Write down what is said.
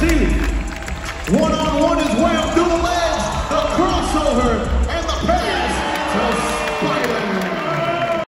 see. One on one is Wham Dual Edge, the crossover, and the pass.